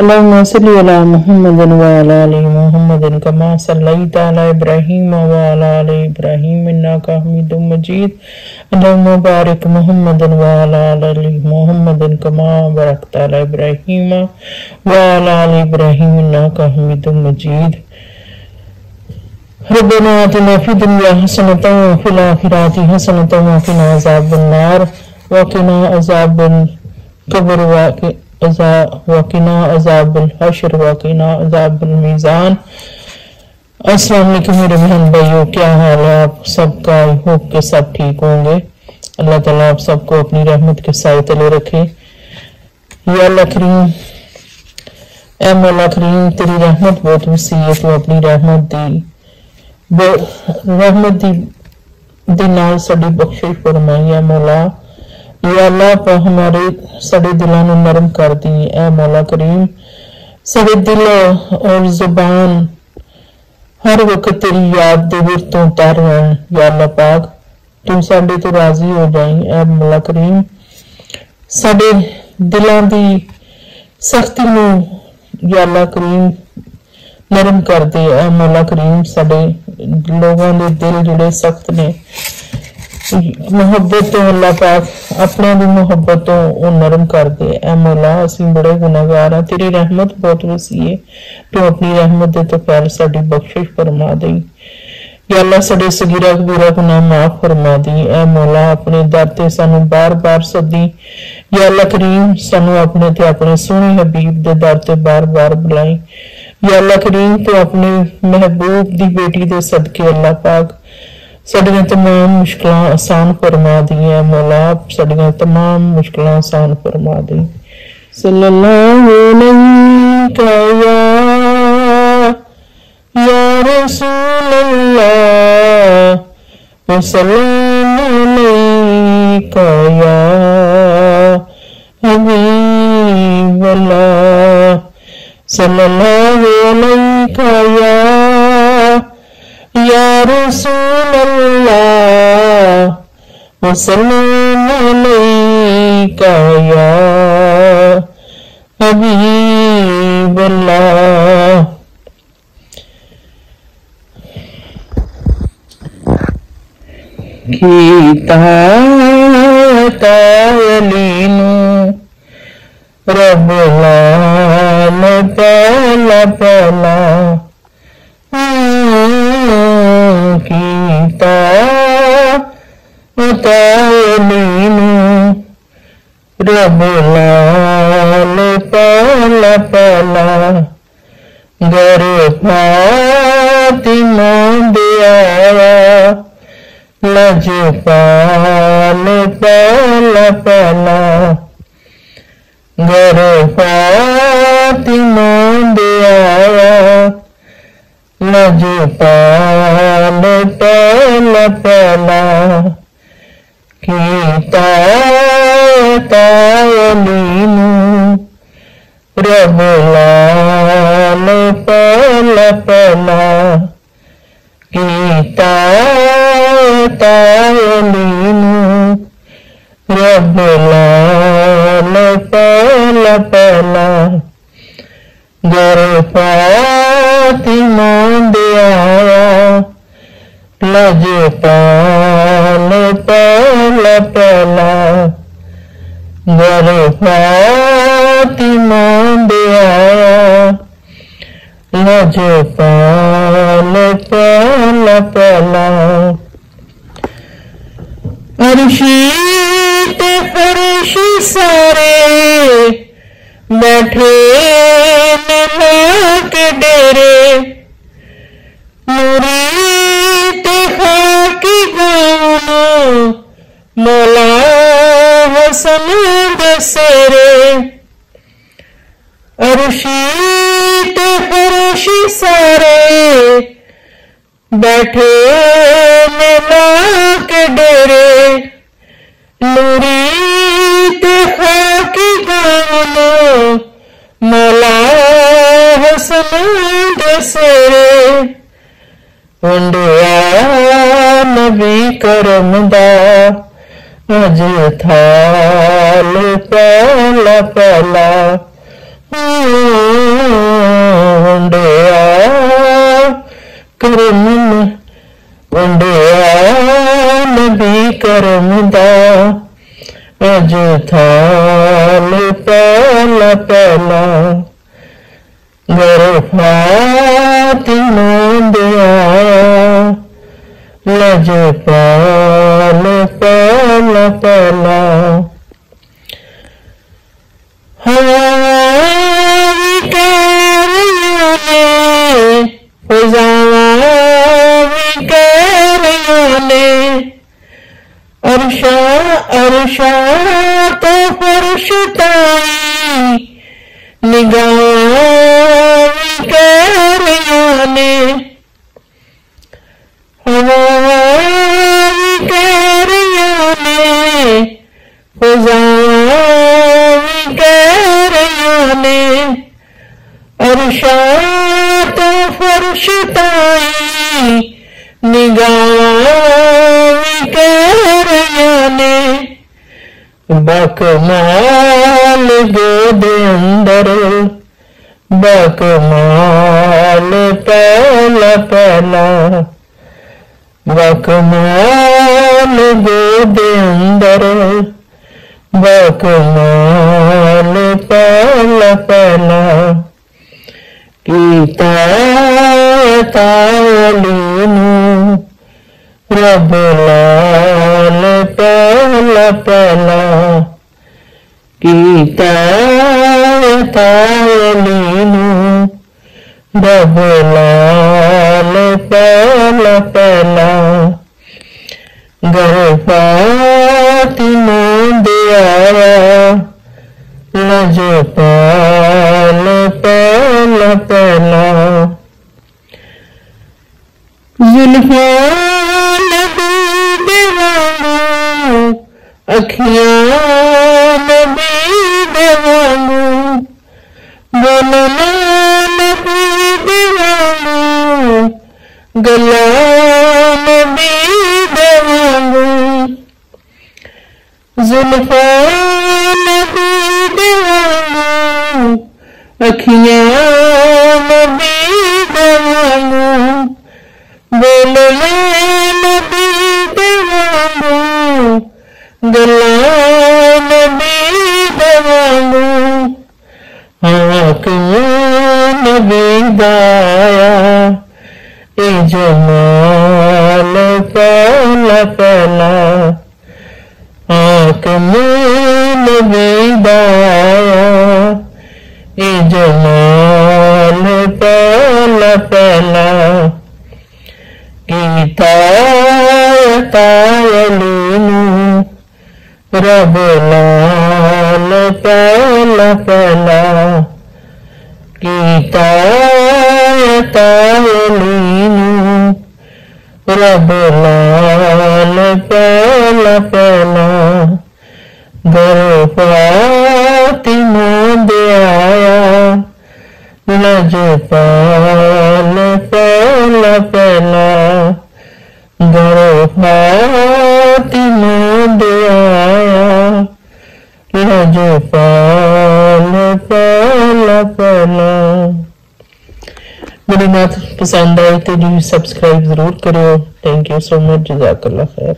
اللهم صل على محمد وعلى آل محمد كما صليت على إبراهيم وعلى آل إبراهيم إنك حميد مجيد. اللهم بارك محمد وعلى آل محمد كما باركت على إبراهيم وعلى آل إبراهيم إنك حميد مجيد. ربنا آتنا في الدنيا حسنة وفي الآخرة حسنة وقنا عذاب النار. وقنا عذاب القبر. وقنا عذاب الحشر وقنا عذاب المیزان السلام علیکم میرے بہن بھائیو، کیا حال ہے؟ آپ سب کا ہوپ کے سب ٹھیک ہوں گے۔ اللہ تعالیٰ آپ سب کو اپنی رحمت کے سائے تلے رکھے۔ یا اللہ کریم، اے مولا کریم، تیری رحمت بہت وسیع ہے، تو اپنی رحمت دی۔ رحمت دی دی نال سڑی بخشش فرمائی ہے مولا۔ یا اللہ پا ہمارے سڑے دلوں دلانو نرم کر دی۔ اے مولا کریم سڑے دل اور زبان ہر وقت تیری یاد دے ورتوں تار رہن یا اللہ پاک، تم سڑے تو راضی ہو جائیں۔ اے مولا کریم سڑے دلان دی سختی نو یا اللہ کریم نرم کر دے۔ اے مولا کریم سڑے لوگاں دے دل جڑے سخت نے محبت تو اللہ پاک اپنے بھی محبت تو نرم کر دے اے مولا اسی بڑے گناہگار ہیں تیری رحمت بہت وسیع ہے تو اپنی رحمت دے تو پہل ساڑی بخشش فرما دیں یا اللہ سڑے سگیرہ کبیرہ گناہ معاف فرما دی اے مولا اپنے درتے سانو بار بار صدی یا اللہ کریم سانو اپنے تے اپنے سونی حبیب دے درتے بار بار بلائیں یا اللہ کریم تو اپنے محبوب دی بیٹی دے صدقے اللہ پاک سڑیاں تمام مشکلان آسان فرما دیا مولا سڑیاں تمام مشکلان آسان فرما دی صلی اللہ علیہ یا یا رسول اللہ وسلم علیہ یا حبیب اللہ صلی اللہ علیہ یا یا رسول اللہ وسلم علیکہ یا حبیب اللہ کیتا اتائلینو رب لال پالا پالا گر فاطمہ دیا لج پال پالا پالا گر فاطمہ دیا لج پال پال پالا کیتا تالینو رب لال پال پالا کیتا تالینو رب لال پال لج پال پال پالا گر فاطمہ دیا لج پال پال پالا عرشی تے فرش سارے بیٹھے ملا کے ڈیرے۔ مولا حسن دسرے عرشی تے فرش سارے بیٹھے ملا کے ڈیرے، نوری تے خاک گاؤں مولا ڪرمدا اڄ ٿال پال پلا منڊ آيا ڪرم ننڍ ڪرمدا اڄ ٿال پال پيلا گر ڀاتي لج پال پہلا پہلا ارشا تو فرشتائی نگاہ کہریاں نے۔ ارشا تو فرش تائی نگاہ بکمال گود اندر بکمال پہلا پہلا بکمال گود اندر بکمال پہلا پہلا۔ تعلیم رب لال پہلا پہلا کیتا تعلیم رب لال پہلا پہلا گر فاطمہ دیا لج پہلا۔ زلفان اکھیاں نبی دیوانو بولنا نبی دیوانو گلا نبی دیوانو زلفا نبی دیوانو اکھیاں بولنا نبی دیوانو نبی دوانو حاکم نبی دایا اے جمال پہلا پہلا حاکم نبی تایلینو رب لال پہلا پہلا گیتا تایلینو رب لال پہلا پہلا گر فاطمہ دے آیا آج پال پال پہلا میری بات پسند آئی تو جی سبسکرائب ضرور کرو تھینک یو سو مچ جزاک اللہ خیر۔